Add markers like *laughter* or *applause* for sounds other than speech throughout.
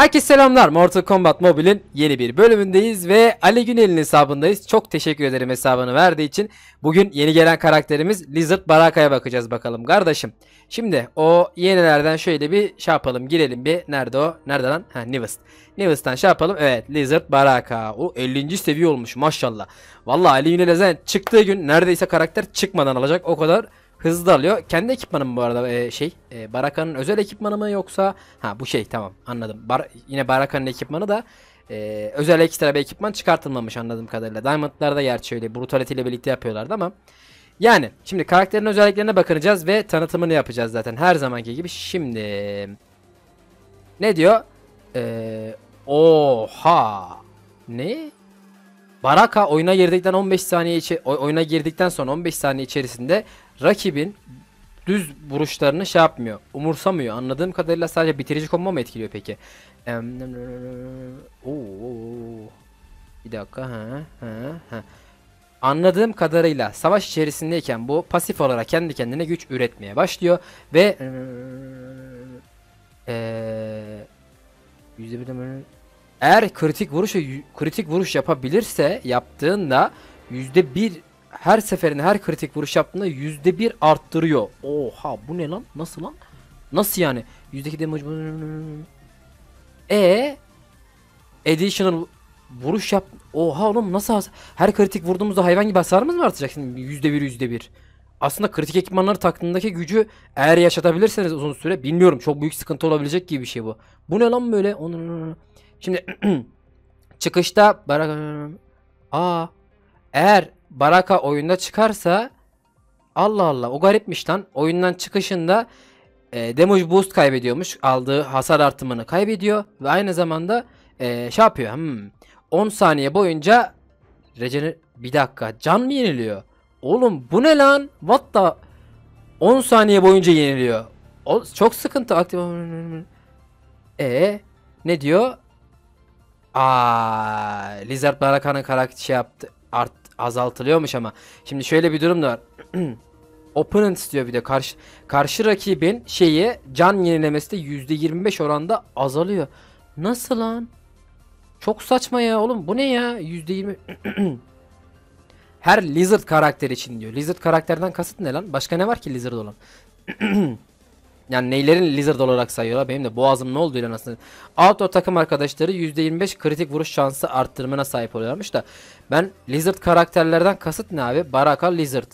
Herkese selamlar. Mortal Kombat Mobile'in yeni bir bölümündeyiz ve Ali Günel'in hesabındayız. Çok teşekkür ederim hesabını verdiği için. Bugün yeni gelen karakterimiz Lizard Baraka'ya bakacağız bakalım kardeşim. Şimdi o yenilerden şöyle bir şey yapalım. Girelim bir. Nerede o? Nerede lan? Ha Nivist. Nivist'ten şey yapalım. Evet Lizard Baraka. O 50. seviye olmuş maşallah. Vallahi Ali Günel'e çıktığı gün neredeyse karakter çıkmadan alacak. O kadar hızlı alıyor. Kendi ekipmanı mı bu arada e, şey? E, Baraka'nın özel ekipmanı mı yoksa ha bu şey tamam anladım. Bar yine Baraka'nın ekipmanı da e, özel ekstra bir ekipman çıkartılmamış anladığım kadarıyla. Diamond'larda gerçi öyle brutality ile birlikte yapıyorlardı ama yani şimdi karakterin özelliklerine bakacağız ve tanıtımını yapacağız zaten her zamanki gibi. Şimdi ne diyor? Ee, oha. Ne? Baraka oyuna girdikten 15 saniye içi oy- oyuna girdikten sonra 15 saniye içerisinde rakibin düz vuruşlarını şey yapmıyor. Umursamıyor. Anladığım kadarıyla sadece bitirici kombo mu etkiliyor peki? Oo. Bir dakika ha ha ha. Anladığım kadarıyla savaş içerisindeyken bu pasif olarak kendi kendine güç üretmeye başlıyor ve yüzde bir eğer kritik vuruş kritik vuruş yapabilirse yaptığında yüzde bir her seferinde her kritik vuruş yaptığında yüzde bir arttırıyor. Oha bu ne lan? Nasıl lan? Nasıl yani? Yüzdeki damage e additional vuruş yap. Oha oğlum nasıl has- her kritik vurduğumuzda hayvan gibi hasarımız mı artacak şimdi yüzde bir yüzde bir? Aslında kritik ekipmanları taktığındaki gücü eğer yaşatabilirseniz uzun süre bilmiyorum çok büyük sıkıntı olabilecek gibi bir şey bu. Bu ne lan böyle? Şimdi *clears throat* çıkışta Aa eğer Baraka oyunda çıkarsa Allah Allah o garipmiş lan. Oyundan çıkışında e, damage boost kaybediyormuş. Aldığı hasar artımını kaybediyor ve aynı zamanda e, şey yapıyor. Hmm, 10 saniye boyunca regener bir dakika can mı yeniliyor? Oğlum bu ne lan? What the 10 saniye boyunca yeniliyor. O, çok sıkıntı aktif. E ne diyor? Aa, Lizard Baraka'nın karakteri şey yaptı. Art, azaltılıyormuş ama. Şimdi şöyle bir durum da var. *clears throat* Opponent istiyor bir de karşı karşı rakibin şeyi can yenilemesi de %25 oranda azalıyor. Nasıl lan? Çok saçma ya oğlum. Bu ne ya? %20 *clears throat* Her Lizard karakter için diyor. Lizard karakterden kasıt ne lan? Başka ne var ki Lizard olan? *clears throat* Yani neylerin Lizard olarak sayıyorlar. Benim de boğazım ne oldu ile aslında. Outdoor takım arkadaşları %25 kritik vuruş şansı arttırmana sahip oluyormuş da. Ben Lizard karakterlerden kasıt ne abi? Baraka Lizard.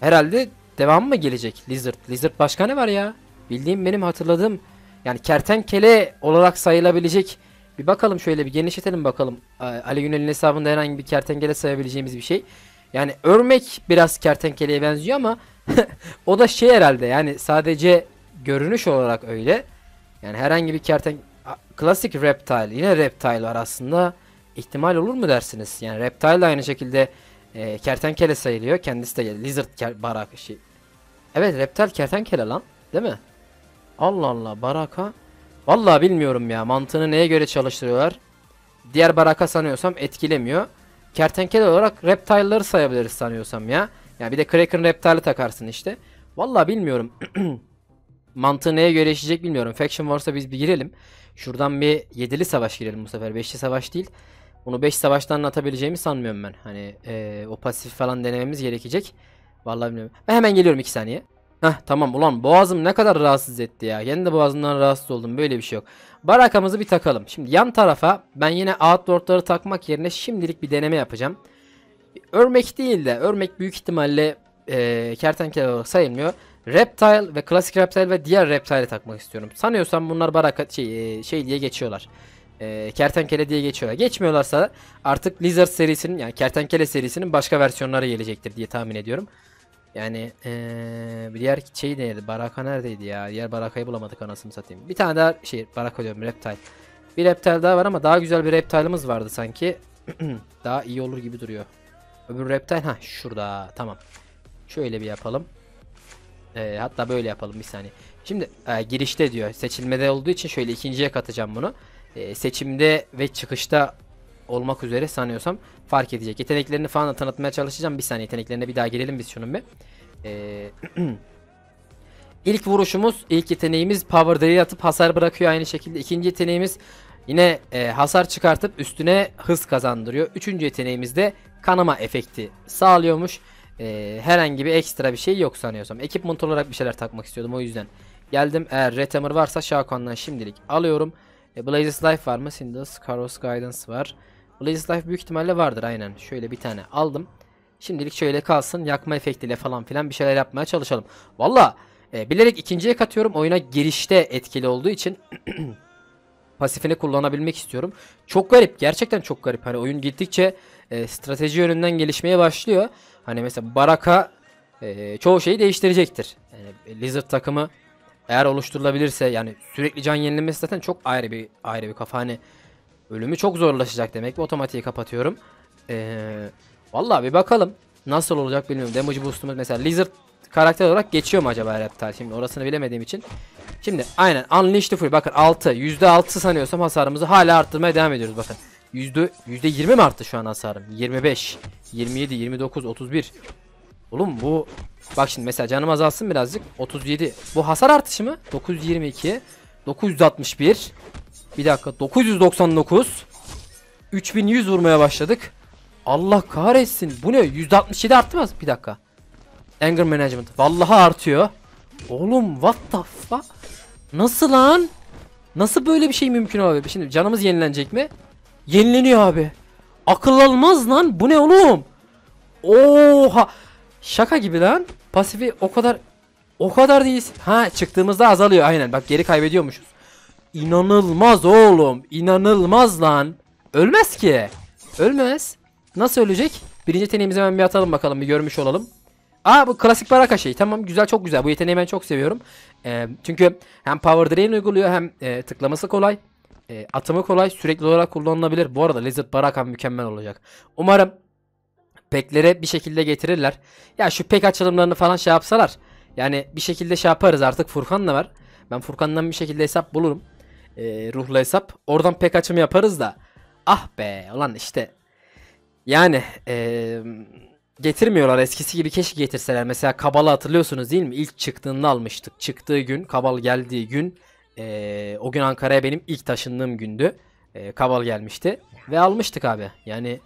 Herhalde devam mı gelecek Lizard? Lizard başka ne var ya? Bildiğim benim hatırladığım yani kertenkele olarak sayılabilecek bir bakalım şöyle bir genişletelim bakalım. Ali Günel'in hesabında herhangi bir kertenkele sayabileceğimiz bir şey. Yani örmek biraz kertenkeleye benziyor ama *laughs* o da şey herhalde yani sadece görünüş olarak öyle. Yani herhangi bir kerten klasik reptile yine reptile var aslında. İhtimal olur mu dersiniz? Yani reptile de aynı şekilde e, kertenkele sayılıyor. Kendisi de lizard ker- barak şey. Evet reptile kertenkele lan, değil mi? Allah Allah baraka. Vallahi bilmiyorum ya mantığını neye göre çalıştırıyorlar. Diğer baraka sanıyorsam etkilemiyor. Kertenkele olarak reptile'ları sayabiliriz sanıyorsam ya. Yani bir de Kraken reptile takarsın işte. Vallahi bilmiyorum. *clears throat* Mantığı neye göre işleyecek bilmiyorum. Faction Wars'a biz bir girelim. Şuradan bir yedili savaş girelim bu sefer. Beşli savaş değil. Bunu 5 savaştan anlatabileceğimi sanmıyorum ben. Hani eee, o pasif falan denememiz gerekecek. Vallahi bilmiyorum. Ben hemen geliyorum 2 saniye. Heh tamam ulan boğazım ne kadar rahatsız etti ya. Kendi de boğazımdan rahatsız oldum. Böyle bir şey yok. Barakamızı bir takalım. Şimdi yan tarafa ben yine outlordları takmak yerine şimdilik bir deneme yapacağım. Örmek değil de örmek büyük ihtimalle eee kertenkele olarak sayılmıyor. Reptile ve klasik reptile ve diğer reptile takmak istiyorum. Sanıyorsam bunlar baraka şey, eee, şey diye geçiyorlar. Eee, kertenkele diye geçiyorlar. Geçmiyorlarsa artık Lizard serisinin yani kertenkele serisinin başka versiyonları gelecektir diye tahmin ediyorum. Yani bir diğer şey neydi? Baraka neredeydi ya? Diğer barakayı bulamadık anasını satayım. Bir tane daha şey baraka diyorum reptile. Bir reptile daha var ama daha güzel bir reptile'ımız vardı sanki. *clears throat* daha iyi olur gibi duruyor. Öbür reptile ha şurada tamam. Şöyle bir yapalım. Ee, hatta böyle yapalım bir saniye. Şimdi e, girişte diyor seçilmede olduğu için şöyle ikinciye katacağım bunu. Ee, seçimde ve çıkışta olmak üzere sanıyorsam fark edecek. Yeteneklerini falan tanıtmaya çalışacağım. Bir saniye yeteneklerine bir daha girelim biz şunun bir. Ee, *clears throat* ilk vuruşumuz, ilk yeteneğimiz Power Drill atıp hasar bırakıyor aynı şekilde. İkinci yeteneğimiz Yine e, hasar çıkartıp üstüne hız kazandırıyor. Üçüncü yeteneğimiz de kanama efekti sağlıyormuş. E, herhangi bir ekstra bir şey yok sanıyorsam. Ekipman olarak bir şeyler takmak istiyordum o yüzden. Geldim eğer Retamer varsa Shaokan'dan şimdilik alıyorum. E, Blazes Life var mı? Sindus, Karos Guidance var. Blazes Life büyük ihtimalle vardır aynen. Şöyle bir tane aldım. Şimdilik şöyle kalsın. Yakma efektiyle falan filan bir şeyler yapmaya çalışalım. Valla e, bilerek ikinciye katıyorum. Oyuna girişte etkili olduğu için *clears throat* pasifini kullanabilmek istiyorum. Çok garip. Gerçekten çok garip. Hani oyun gittikçe e, strateji yönünden gelişmeye başlıyor. Hani mesela Baraka e, çoğu şeyi değiştirecektir. Yani Lizard takımı eğer oluşturulabilirse yani sürekli can yenilemesi zaten çok ayrı bir ayrı bir kafa. Hani ölümü çok zorlaşacak demek. Otomatiği kapatıyorum. Eee Vallahi bir bakalım. Nasıl olacak bilmiyorum. Damage boost'umuz mesela Lizard karakter olarak geçiyor mu acaba Reptile? Şimdi orasını bilemediğim için. Şimdi aynen Unleash the Fury. Bakın 6. %6 sanıyorsam hasarımızı hala arttırmaya devam ediyoruz bakın. Yüzde, yüzde 20 mi arttı şu an hasarım? 25, 27, 29, 31. Oğlum bu bak şimdi mesela canım azalsın birazcık. 37. Bu hasar artışı mı? 922, 961. Bir dakika 999. 3100 vurmaya başladık. Allah kahretsin. Bu ne? %67 artmaz. Bir dakika. Anger management. Vallahi artıyor. Oğlum what the fuck? Nasıl lan? Nasıl böyle bir şey mümkün abi? Şimdi canımız yenilenecek mi? Yenileniyor abi. Akıl almaz lan. Bu ne oğlum? Oha. Şaka gibi lan. Pasifi o kadar o kadar değil. Ha çıktığımızda azalıyor aynen. Bak geri kaybediyormuşuz. İnanılmaz oğlum. İnanılmaz lan. Ölmez ki. Ölmez. Nasıl ölecek? Birinci yeteneğimizi hemen bir atalım bakalım bir görmüş olalım. Aa bu klasik baraka şey. Tamam güzel çok güzel. Bu yeteneği ben çok seviyorum. Ee, çünkü hem power drain uyguluyor hem e, tıklaması kolay. E, atımı kolay. Sürekli olarak kullanılabilir. Bu arada Lizard baraka mükemmel olacak. Umarım peklere bir şekilde getirirler. Ya şu pek açılımlarını falan şey yapsalar. Yani bir şekilde şey yaparız artık Furkan da var. Ben Furkan'dan bir şekilde hesap bulurum. E, ruhlu hesap. Oradan pek açımı yaparız da. Ah be ulan işte yani ee, getirmiyorlar eskisi gibi keşke getirseler. Mesela Kabal'ı hatırlıyorsunuz değil mi? İlk çıktığında almıştık. Çıktığı gün Kabal geldiği gün ee, o gün Ankara'ya benim ilk taşındığım gündü. E, Kabal gelmişti ve almıştık abi. Yani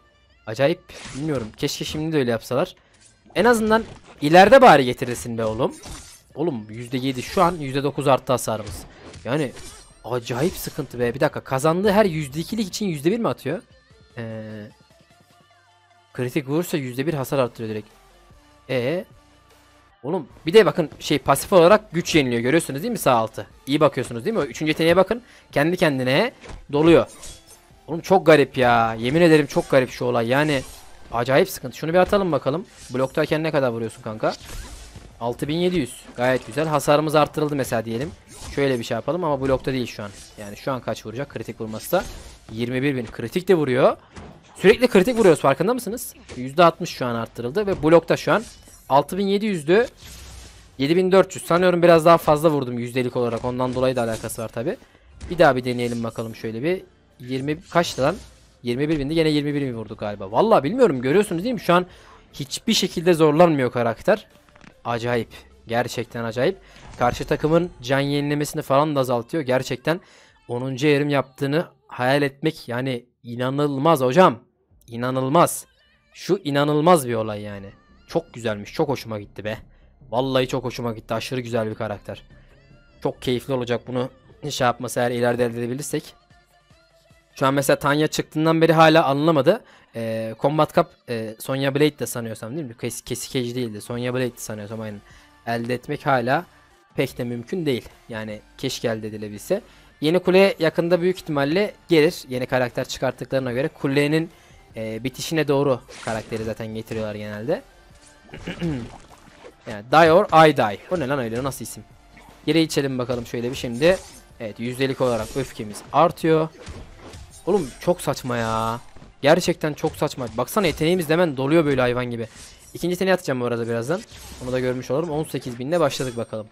acayip bilmiyorum. Keşke şimdi de öyle yapsalar. En azından ileride bari getirirsin be oğlum. Oğlum %7 şu an %9 arttı hasarımız. Yani acayip sıkıntı be. Bir dakika kazandığı her %2'lik için %1 mi atıyor? Eee Kritik vurursa %1 hasar arttırıyor direkt. E Oğlum bir de bakın şey pasif olarak güç yeniliyor görüyorsunuz değil mi sağ altı? İyi bakıyorsunuz değil mi? Üçüncü yeteneğe bakın. Kendi kendine doluyor. Oğlum çok garip ya. Yemin ederim çok garip şu olay. Yani acayip sıkıntı. Şunu bir atalım bakalım. Bloktayken ne kadar vuruyorsun kanka? 6700. Gayet güzel. Hasarımız arttırıldı mesela diyelim. Şöyle bir şey yapalım ama blokta değil şu an. Yani şu an kaç vuracak? Kritik vurması da 21.000. Kritik de vuruyor. Sürekli kritik vuruyoruz farkında mısınız? %60 şu an arttırıldı ve blokta şu an 6700'dü. 7400 sanıyorum biraz daha fazla vurdum yüzdelik olarak ondan dolayı da alakası var tabi. Bir daha bir deneyelim bakalım şöyle bir 20 kaçtı lan? 21 bindi yine 21 mi vurduk galiba. Vallahi bilmiyorum görüyorsunuz değil mi? Şu an hiçbir şekilde zorlanmıyor karakter. Acayip. Gerçekten acayip. Karşı takımın can yenilemesini falan da azaltıyor. Gerçekten 10. yerim yaptığını hayal etmek yani inanılmaz hocam. İnanılmaz. Şu inanılmaz bir olay yani. Çok güzelmiş. Çok hoşuma gitti be. Vallahi çok hoşuma gitti. Aşırı güzel bir karakter. Çok keyifli olacak bunu şey yapması eğer ileride elde edebilirsek. Şu an mesela Tanya çıktığından beri hala anlamadı. Ee, Combat Cup e, Sonya Blade de sanıyorsam değil mi? Kes, kesik Cage değildi. Sonya Blade de sanıyorsam aynen. Elde etmek hala pek de mümkün değil. Yani keşke elde edilebilse. Yeni kule yakında büyük ihtimalle gelir. Yeni karakter çıkarttıklarına göre. Kulenin e, bitişine doğru karakteri zaten getiriyorlar genelde. *clears throat* yani die or I die. Bu ne lan öyle nasıl isim? Geri içelim bakalım şöyle bir şimdi. Evet yüzdelik olarak öfkemiz artıyor. Oğlum çok saçma ya. Gerçekten çok saçma. Baksana yeteneğimiz hemen doluyor böyle hayvan gibi. İkinci yeteneği atacağım bu arada birazdan. Onu da görmüş olurum. 18.000'le başladık bakalım.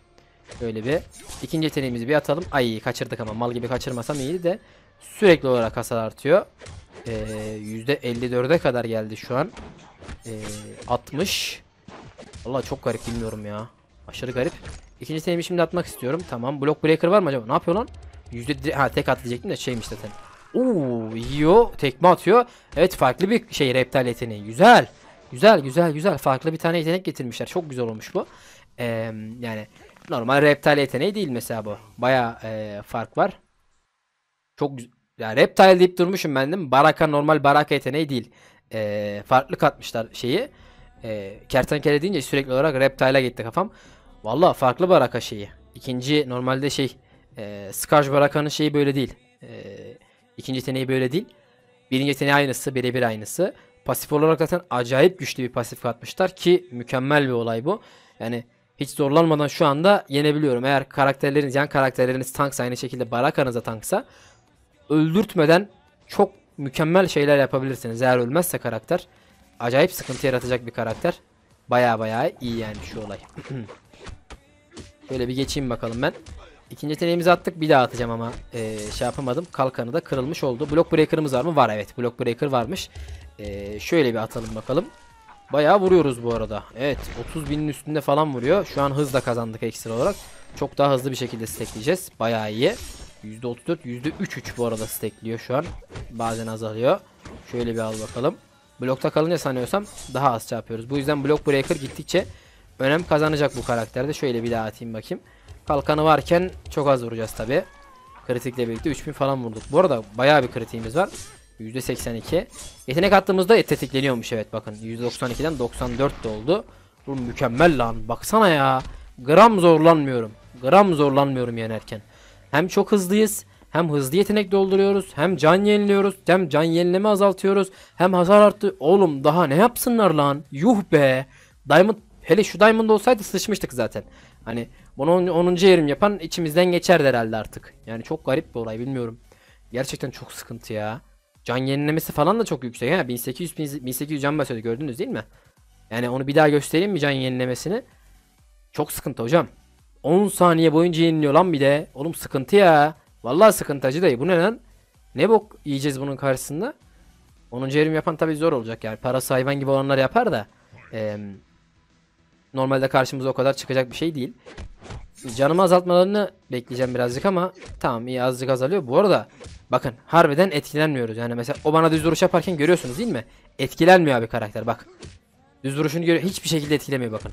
Böyle bir. ikinci yeteneğimizi bir atalım. Ay kaçırdık ama mal gibi kaçırmasam iyiydi de. Sürekli olarak hasar artıyor. Ee, %54'e kadar geldi şu an. Ee, 60. Valla çok garip bilmiyorum ya. Aşırı garip. İkinci yeteneğimi şimdi atmak istiyorum. Tamam. Block breaker var mı acaba? Ne yapıyor lan? Yüzde ha tek atlayacaktım da şeymiş zaten. Oo yiyor. Tekme atıyor. Evet farklı bir şey reptile yeteneği. Güzel. Güzel güzel güzel. Farklı bir tane yetenek getirmişler. Çok güzel olmuş bu. Ee, yani normal reptile yeteneği değil mesela bu. Baya fark var. Çok güzel. Ya reptile deyip durmuşum ben değil mi? Baraka normal baraka yeteneği değil. Ee, farklı katmışlar şeyi. Ee, kertenkele deyince sürekli olarak reptile'a gitti kafam. Valla farklı baraka şeyi. İkinci normalde şey e, Scarj barakanın şeyi böyle değil. E, ikinci yeteneği böyle değil. Birinci yeteneği aynısı, birebir aynısı. Pasif olarak zaten acayip güçlü bir pasif katmışlar ki mükemmel bir olay bu. Yani hiç zorlanmadan şu anda yenebiliyorum. Eğer karakterleriniz, yan karakterleriniz tanksa aynı şekilde barakanıza tanksa öldürtmeden çok mükemmel şeyler yapabilirsiniz. Eğer ölmezse karakter acayip sıkıntı yaratacak bir karakter. Baya baya iyi yani şu olay. *clears throat* Böyle bir geçeyim bakalım ben. İkinci yeteneğimizi attık. Bir daha atacağım ama e, şey yapamadım. Kalkanı da kırılmış oldu. Block Breaker'ımız var mı? Var evet. Block Breaker varmış. E, şöyle bir atalım bakalım. Bayağı vuruyoruz bu arada. Evet 30 binin üstünde falan vuruyor. Şu an hızla kazandık ekstra olarak. Çok daha hızlı bir şekilde stackleyeceğiz. Bayağı iyi. %34 %3-3 bu arada stackliyor şu an. Bazen azalıyor. Şöyle bir al bakalım. Blokta kalınca sanıyorsam daha az çarpıyoruz. Bu yüzden Block Breaker gittikçe önem kazanacak bu karakterde. Şöyle bir daha atayım bakayım. Kalkanı varken çok az vuracağız tabi. Kritikle birlikte 3000 falan vurduk. Bu arada bayağı bir kritiğimiz var. %82. Yetenek attığımızda tetikleniyormuş evet bakın. %92'den 94 de oldu. Bu mükemmel lan. Baksana ya. Gram zorlanmıyorum. Gram zorlanmıyorum yenerken. Hem çok hızlıyız. Hem hızlı yetenek dolduruyoruz. Hem can yeniliyoruz. Hem can yenileme azaltıyoruz. Hem hasar arttı. Oğlum daha ne yapsınlar lan? Yuh be. Diamond hele şu Diamond olsaydı sıçmıştık zaten. Hani bunu 10. yerim yapan içimizden geçer herhalde artık. Yani çok garip bir olay bilmiyorum. Gerçekten çok sıkıntı ya. Can yenilemesi falan da çok yüksek. Ha 1800 1800 can basıyordu gördünüz değil mi? Yani onu bir daha göstereyim mi can yenilemesini? Çok sıkıntı hocam. 10 saniye boyunca yeniliyor lan bir de. Oğlum sıkıntı ya. Vallahi sıkıntı acı dayı. Bu ne lan? Ne bok yiyeceğiz bunun karşısında? 10. yerim yapan tabii zor olacak yani. Parası hayvan gibi olanlar yapar da. Eee Normalde karşımıza o kadar çıkacak bir şey değil. Canımı azaltmalarını bekleyeceğim birazcık ama tamam iyi azıcık azalıyor. Bu arada bakın harbiden etkilenmiyoruz. Yani mesela o bana düz duruş yaparken görüyorsunuz değil mi? Etkilenmiyor abi karakter bak. Düz duruşunu görüyor. Hiçbir şekilde etkilemiyor bakın.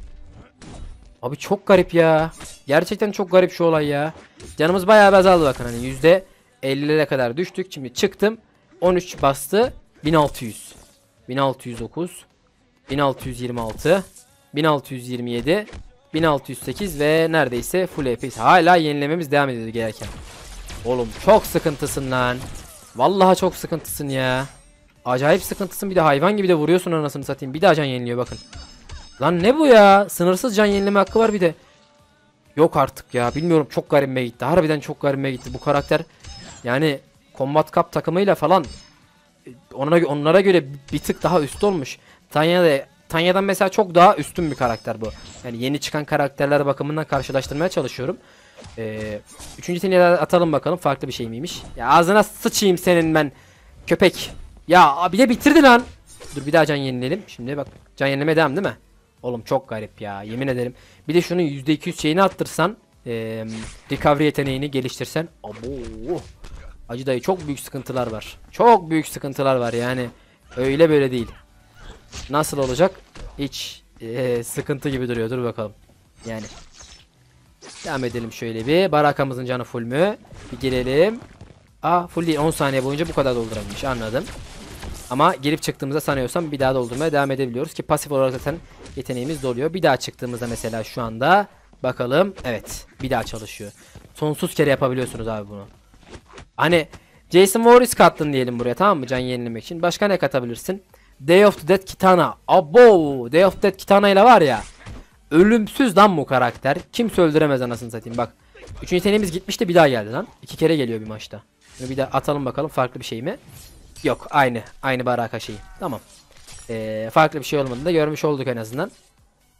Abi çok garip ya. Gerçekten çok garip şu olay ya. Canımız bayağı azaldı bakın hani yüzde 50'lere kadar düştük. Şimdi çıktım. 13 bastı. 1600. 1609. 1626. 1627 1608 ve neredeyse full EP. Hala yenilememiz devam ediyor gelirken. Oğlum çok sıkıntısın lan. Vallahi çok sıkıntısın ya. Acayip sıkıntısın bir de hayvan gibi de vuruyorsun anasını satayım. Bir daha can yeniliyor bakın. Lan ne bu ya? Sınırsız can yenileme hakkı var bir de. Yok artık ya. Bilmiyorum çok garibime gitti. Harbiden çok garibime gitti. Bu karakter yani Combat Cup takımıyla falan ona onlara göre bir tık daha üst olmuş. Tanya da Tanya'dan mesela çok daha üstün bir karakter bu. Yani yeni çıkan karakterler bakımından karşılaştırmaya çalışıyorum. Ee, üçüncü yeteneği atalım bakalım farklı bir şey miymiş. Ya ağzına sıçayım senin ben. Köpek. Ya bir de bitirdi lan. Dur bir daha can yenileyelim. Şimdi bak can yenileme devam değil mi? Oğlum çok garip ya yemin ederim. Bir de şunun %200 şeyini attırsan. E, recovery yeteneğini geliştirsen. Abo. Acı dayı çok büyük sıkıntılar var. Çok büyük sıkıntılar var yani. Öyle böyle değil. Nasıl olacak? Hiç e, sıkıntı gibi duruyor. Dur bakalım. Yani. Devam edelim şöyle bir. Barakamızın canı full mü? Bir girelim. Aa full değil. 10 saniye boyunca bu kadar doldurabilmiş. Anladım. Ama girip çıktığımızda sanıyorsam bir daha doldurmaya devam edebiliyoruz ki pasif olarak zaten yeteneğimiz doluyor. Bir daha çıktığımızda mesela şu anda bakalım. Evet. Bir daha çalışıyor. Sonsuz kere yapabiliyorsunuz abi bunu. Hani Jason Voorhees kattın diyelim buraya tamam mı? Can yenilemek için. Başka ne katabilirsin? Day of the Dead Kitana. Abo! Day of the Dead Kitana ile var ya. Ölümsüz lan bu karakter. Kimse öldüremez anasını satayım bak. Üçüncü yeteneğimiz gitmişti bir daha geldi lan. İki kere geliyor bir maçta. Bunu bir daha atalım bakalım farklı bir şey mi? Yok aynı. Aynı baraka şeyi. Tamam. Ee, farklı bir şey olmadığını da görmüş olduk en azından.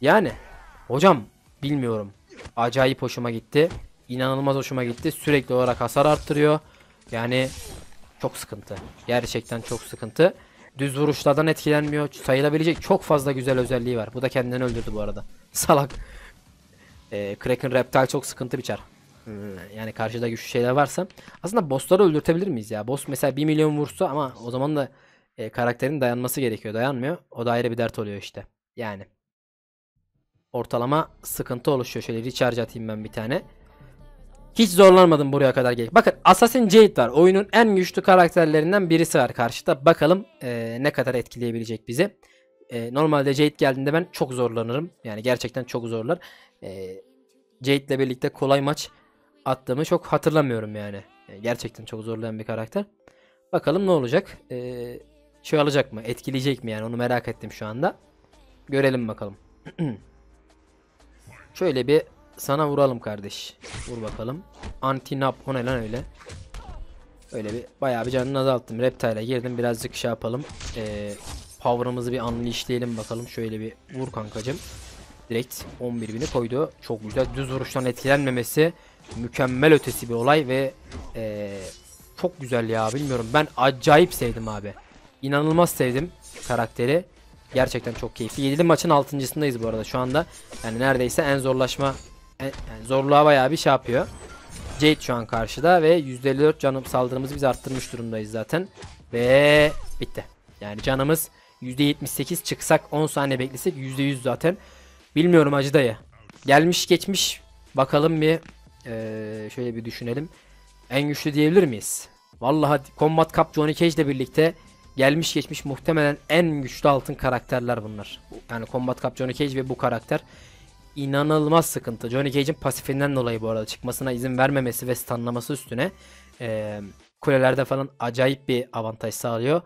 Yani. Hocam bilmiyorum. Acayip hoşuma gitti. İnanılmaz hoşuma gitti. Sürekli olarak hasar arttırıyor. Yani çok sıkıntı. Gerçekten çok sıkıntı. Düz vuruşlardan etkilenmiyor. Sayılabilecek çok fazla güzel özelliği var. Bu da kendini öldürdü bu arada. *laughs* Salak. Ee, Kraken Reptile çok sıkıntı biçer. Hmm, Yani karşıda güçlü şeyler varsa aslında bossları öldürtebilir miyiz ya? Boss mesela 1 milyon vursa ama o zaman da e, karakterin dayanması gerekiyor. Dayanmıyor. O da ayrı bir dert oluyor işte. Yani ortalama sıkıntı oluşuyor. Şöyle recharge atayım ben bir tane. Hiç zorlanmadım buraya kadar gelip. Bakın Assassin Jade var. Oyunun en güçlü karakterlerinden birisi var karşıda. Bakalım e, ne kadar etkileyebilecek bizi. E, normalde Jade geldiğinde ben çok zorlanırım. Yani gerçekten çok zorlar. E, Jade ile birlikte kolay maç attığımı çok hatırlamıyorum yani. Yani gerçekten çok zorlayan bir karakter. Bakalım ne olacak. E, şey alacak mı? Etkileyecek mi yani? Onu merak ettim şu anda. Görelim bakalım. *clears throat* Şöyle bir sana vuralım kardeş. Vur bakalım. Anti nap o ne lan öyle? Öyle bir bayağı bir canını azalttım. Reptile'a girdim birazcık şey yapalım. Ee, power'ımızı bir unleashleyelim bakalım. Şöyle bir vur kankacım. Direkt 11 bini koydu. Çok güzel. Düz vuruştan etkilenmemesi mükemmel ötesi bir olay ve ee, çok güzel ya bilmiyorum. Ben acayip sevdim abi. İnanılmaz sevdim karakteri. Gerçekten çok keyifli. 7 maçın 6.sındayız bu arada şu anda. Yani neredeyse en zorlaşma en- yani zorluğa bayağı bir şey yapıyor. Jade şu an karşıda ve %54 canım saldırımızı biz arttırmış durumdayız zaten. Ve bitti. Yani canımız %78 çıksak 10 saniye beklesek %100 zaten. Bilmiyorum Hacı dayı. Gelmiş geçmiş bakalım bir eee, şöyle bir düşünelim. En güçlü diyebilir miyiz? Vallahi Combat Cup Johnny Cage ile birlikte gelmiş geçmiş muhtemelen en güçlü altın karakterler bunlar. Yani Combat Cup Johnny Cage ve bu karakter inanılmaz sıkıntı. Johnny Cage'in pasifinden dolayı bu arada çıkmasına izin vermemesi ve stunlaması üstüne eee, kulelerde falan acayip bir avantaj sağlıyor.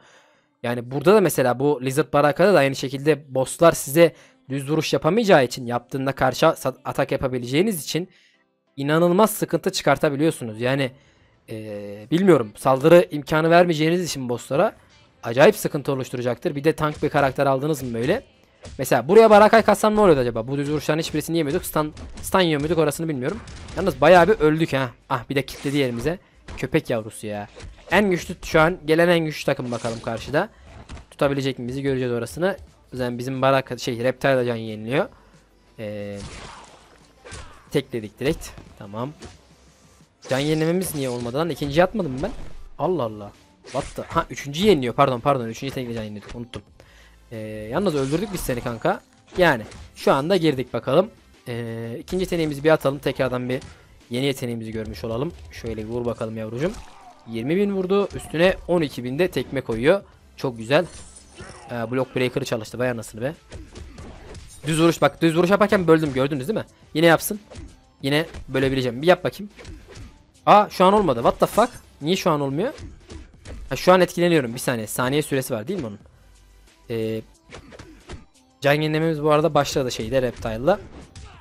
Yani burada da mesela bu Lizard Baraka'da da aynı şekilde bosslar size düz vuruş yapamayacağı için yaptığında karşı atak yapabileceğiniz için inanılmaz sıkıntı çıkartabiliyorsunuz. Yani eee, bilmiyorum saldırı imkanı vermeyeceğiniz için bosslara acayip sıkıntı oluşturacaktır. Bir de tank bir karakter aldınız mı böyle? Mesela buraya barakay katsam ne oluyordu acaba? Bu düz vuruşların hiçbirisini yemiyorduk. Stun, stun yiyor muyduk orasını bilmiyorum. Yalnız bayağı bir öldük ha. Ah bir de kilitledi yerimize. Köpek yavrusu ya. En güçlü şu an gelen en güçlü takım bakalım karşıda. Tutabilecek mi bizi göreceğiz orasını. Zaman bizim baraka şey reptile de can yeniliyor. Ee, tekledik direkt. Tamam. Can yenilememiz niye olmadı lan? İkinci atmadım ben? Allah Allah. What the? Ha üçüncü yeniliyor. Pardon pardon. Üçüncü tekle can yeniliyorduk. Unuttum. Ee, yalnız öldürdük biz seni kanka. Yani şu anda girdik bakalım. Ee, ikinci yeteneğimizi bir atalım. Tekrardan bir yeni yeteneğimizi görmüş olalım. Şöyle vur bakalım yavrucum. 20.000 vurdu. Üstüne 12.000 de tekme koyuyor. Çok güzel. Ee, block breaker'ı çalıştı. Vay anasını be. Düz vuruş bak. Düz vuruş yaparken böldüm. Gördünüz değil mi? Yine yapsın. Yine bölebileceğim. Bir yap bakayım. Aa şu an olmadı. What the fuck? Niye şu an olmuyor? Ha, şu an etkileniyorum. Bir saniye. Saniye süresi var değil mi onun? Ee, can yenilememiz bu arada başladı şeyde Reptile'la.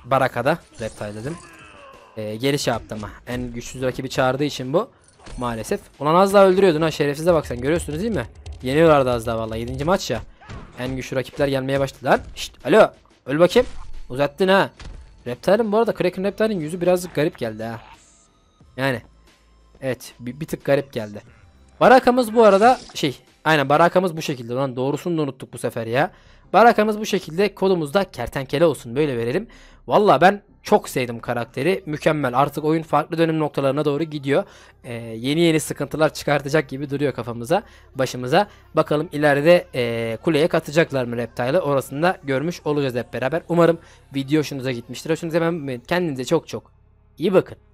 Baraka'da. Reptile dedim. Ee, geri şey yaptım. En güçsüz rakibi çağırdığı için bu. Maalesef. Ulan az daha öldürüyordun ha şerefsize bak sen görüyorsunuz değil mi? Yeniyorlardı az daha vallahi 7. maç ya. En güçlü rakipler gelmeye başladı lan. Şşt alo. Öl bakayım. Uzattın ha. Reptile'in bu arada Kraken Reptile'in yüzü birazcık garip geldi ha. Yani. Evet bir, bir tık garip geldi. Barakamız bu arada şey aynen barakamız bu şekilde lan doğrusunu da unuttuk bu sefer ya. Barakamız bu şekilde kodumuzda kertenkele olsun böyle verelim. Valla ben çok sevdim karakteri mükemmel artık oyun farklı dönüm noktalarına doğru gidiyor. Ee, yeni yeni sıkıntılar çıkartacak gibi duruyor kafamıza başımıza. Bakalım ileride ee, kuleye katacaklar mı Reptile'ı orasını da görmüş olacağız hep beraber. Umarım video hoşunuza gitmiştir. Hoşunuza ben kendinize çok çok iyi bakın.